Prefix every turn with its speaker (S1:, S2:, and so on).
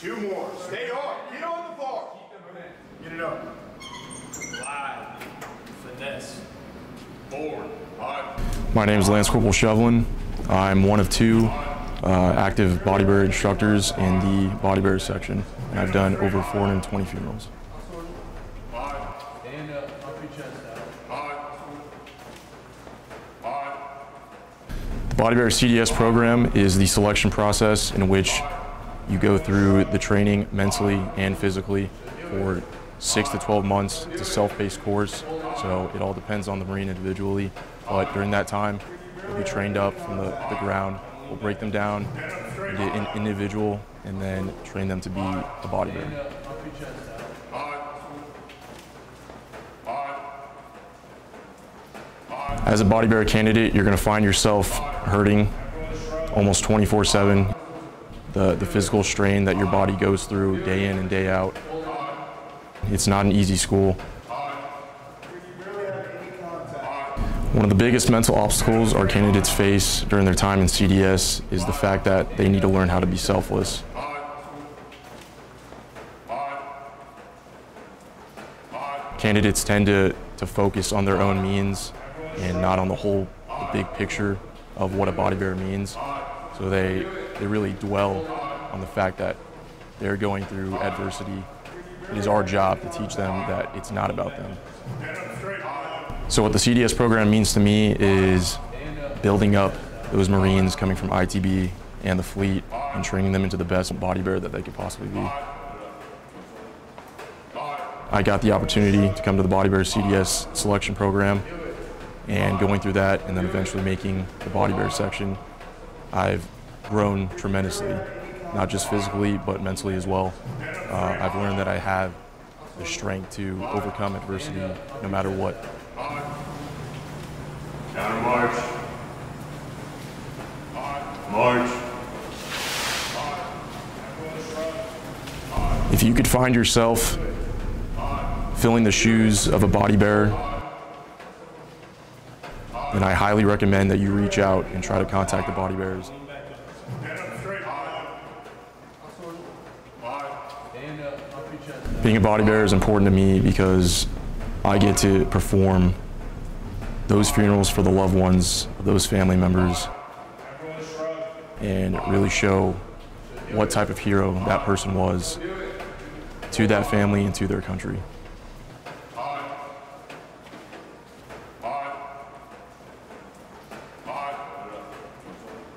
S1: Two more. Stay on. Get on the bar. Keep it in. Get it up.
S2: Glide. Finesse. Forward.
S1: Hot.
S3: My name is Lance Corporal Shevlin. I'm one of two uh, active body bear instructors in the body bear section. And I've done over 420 funerals.
S2: Stand up. Pump your chest out.
S3: The Body Bear CDS program is the selection process in which you go through the training mentally and physically for six to 12 months. It's a self-paced course, so it all depends on the Marine individually. But during that time, you'll be trained up from the, the ground. We'll break them down, get in, individual, and then train them to be a body bear. As a body bear candidate, you're going to find yourself hurting almost 24/7. The the physical strain that your body goes through day in and day out. It's not an easy school. One of the biggest mental obstacles our candidates face during their time in CDS is the fact that they need to learn how to be selfless. Candidates tend to, to focus on their own means and not on the whole the big picture of what a body bear means. So they, they really dwell on the fact that they're going through adversity. It is our job to teach them that it's not about them. So what the CDS program means to me is building up those Marines coming from ITB and the fleet and training them into the best body bear that they could possibly be. I got the opportunity to come to the Body Bear CDS selection program and going through that and then eventually making the Body Bear section, I've grown tremendously, not just physically but mentally as well. Uh, I've learned that I have the strength to overcome adversity no matter what.
S1: Counter march. March.
S3: If you could find yourself filling the shoes of a body bearer, then I highly recommend that you reach out and try to contact the body bears.
S1: Stand up straight.
S2: Stand up. Pump your chest out.
S3: Being a body bear is important to me because I get to perform those funerals for the loved ones of those family members and really show what type of hero that person was to that family and to their country.